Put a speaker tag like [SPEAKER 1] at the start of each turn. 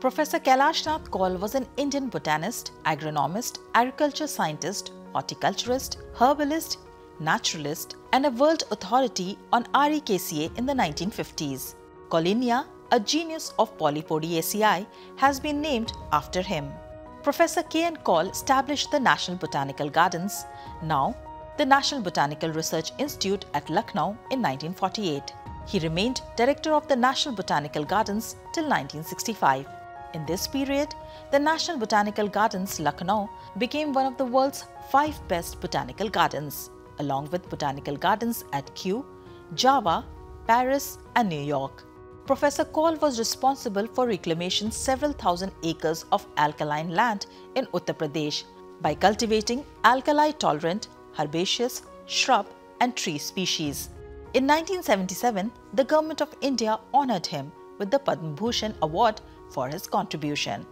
[SPEAKER 1] Professor Kailash Nath Kaul was an Indian botanist, agronomist, agriculture scientist, horticulturist, herbalist, naturalist, and a world authority on Arecaceae in the 1950s. Kaulinia, a genus of Polypodiaceae, has been named after him. Professor K. N. Kaul established the National Botanical Gardens, now the National Botanical Research Institute at Lucknow in 1948. He remained director of the National Botanical Gardens till 1965. In this period, the National Botanical Gardens, Lucknow, became one of the world's five best botanical gardens, along with botanical gardens at Kew, Java, Paris, and New York. Professor Kaul was responsible for reclamation several thousand acres of alkaline land in Uttar Pradesh by cultivating alkali-tolerant herbaceous, shrub, and tree species. In 1977, the Government of India honoured him with the Padma Bhushan Award for his contribution.